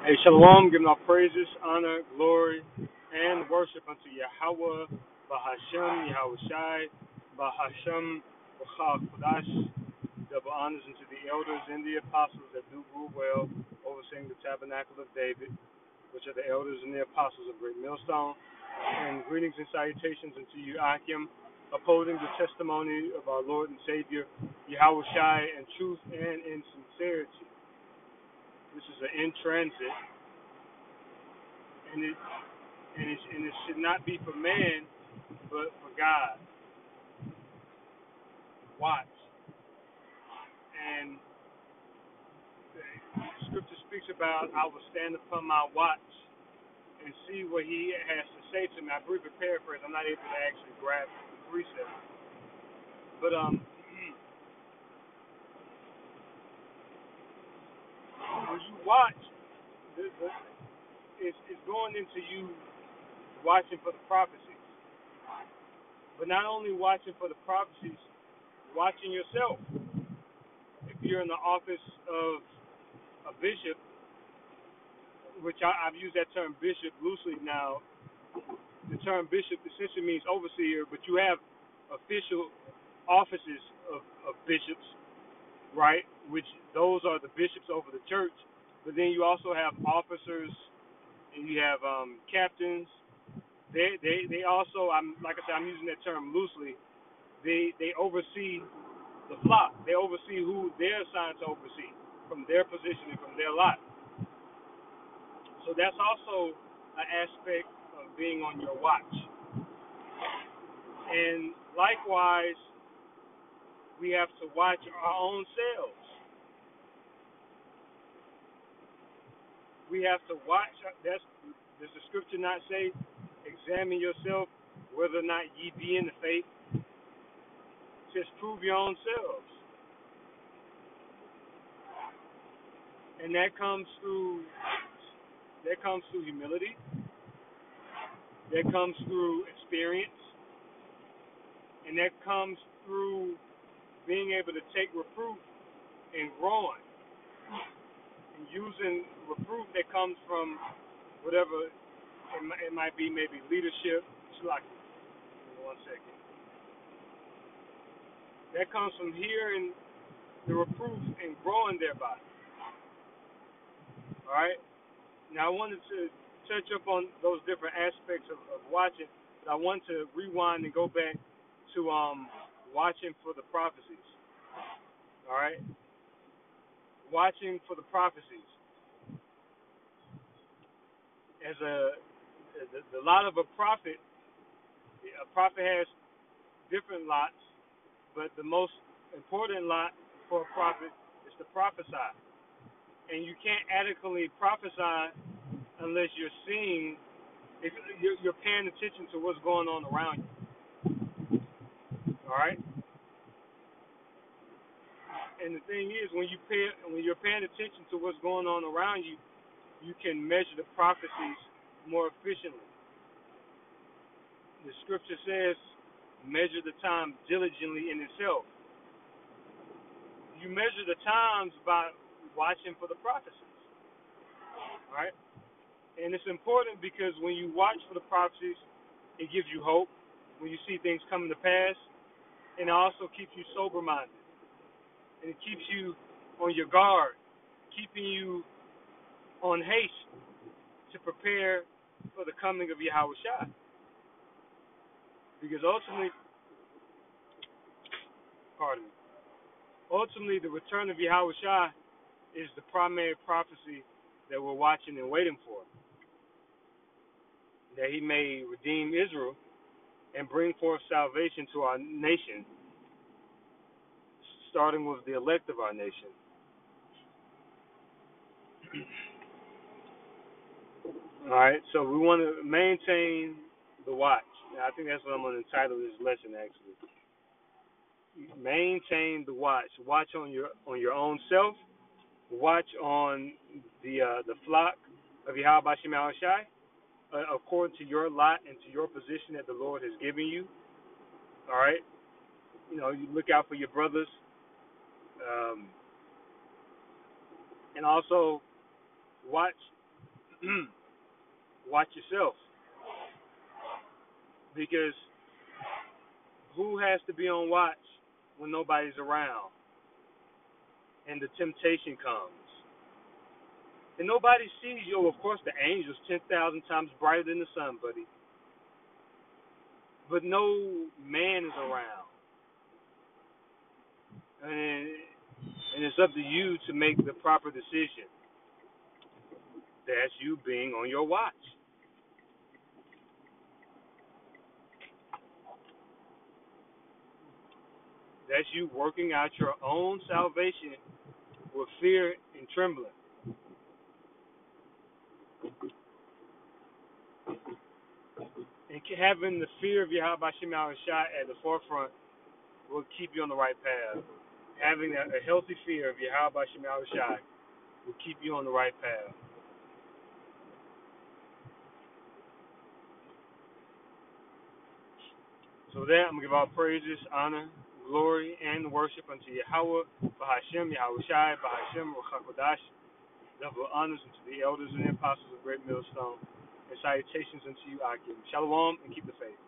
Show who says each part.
Speaker 1: Hey, Shalom, giving our praises, honor, glory, and worship unto Yahweh, Bahashem, Yahweh Shai, Bahashem, Kodash, double honors unto the elders and the apostles that do rule well, overseeing the tabernacle of David, which are the elders and the apostles of Great Millstone, and greetings and salutations unto you, Akim, upholding the testimony of our Lord and Savior, Yahweh Shai, in truth and in sincerity. This is an in transit, and it and it, and it should not be for man, but for God. Watch. And the scripture speaks about I will stand upon my watch and see what he has to say to me. I briefly paraphrase. I'm not able to actually grab the precept, but um, when you watch the, the, it's, it's going into you watching for the prophecies. But not only watching for the prophecies, watching yourself. If you're in the office of a bishop, which I, I've used that term bishop loosely now, the term bishop essentially means overseer, but you have official offices of, of bishops, right? Which those are the bishops over the church. But then you also have officers and you have um, captains. They they they also I'm like I said I'm using that term loosely. They they oversee the flock. They oversee who they're assigned to oversee from their position and from their lot. So that's also an aspect of being on your watch. And likewise, we have to watch our own selves. We have to watch. That's does the scripture not say, "Examine yourself whether or not ye be in the faith"? It says, "Prove your own selves," and that comes through that comes through humility. That comes through experience, and that comes through being able to take reproof and growing, and using reproof that comes from whatever it, might, it might be, maybe leadership. It's like one second. That comes from hearing the reproof and growing thereby. All right. Now I wanted to touch up on those different aspects of, of watching. But I want to rewind and go back to um watching for the prophecies. All right. Watching for the prophecies. As a the, lot of a prophet, a prophet has different lots, but the most important lot for a prophet is to prophesy. And you can't adequately prophesy unless you're seeing, if you're paying attention to what's going on around you. All right. And the thing is, when you pay, when you're paying attention to what's going on around you, you can measure the prophecies more efficiently. The scripture says, measure the time diligently in itself. You measure the times by watching for the prophecies. Right? And it's important because when you watch for the prophecies, it gives you hope when you see things coming to pass, and it also keeps you sober minded. And it keeps you on your guard, keeping you on haste to prepare for the coming of Yahweh Shai. Because ultimately, pardon me, ultimately the return of Yahweh Shai is the primary prophecy that we're watching and waiting for. That he may redeem Israel and bring forth salvation to our nation, starting with the elect of our nation. All right, so we want to maintain the watch. Now, I think that's what I'm going to entitle this lesson. Actually, maintain the watch. Watch on your on your own self. Watch on the uh, the flock of Yahweh Shai, according to your lot and to your position that the Lord has given you. All right, you know you look out for your brothers, um, and also watch watch yourself. Because who has to be on watch when nobody's around and the temptation comes? And nobody sees you. Of course, the angels 10,000 times brighter than the sun, buddy. But no man is around. And, and it's up to you to make the proper decision. That's you being on your watch. That's you working out your own salvation with fear and trembling. Having the fear of Yahweh Shem Shai at the forefront will keep you on the right path. Having a, a healthy fear of Yahweh Shem Shai will keep you on the right path. So with that, I'm going to give all praises, honor, glory, and worship unto Yahweh, Bahashem, Yahweh Shai, Bahashem, Ruchakodash. Double honors unto the elders and the apostles of Great Millstone. And salutations unto you, Akim. Shalom, and keep the faith.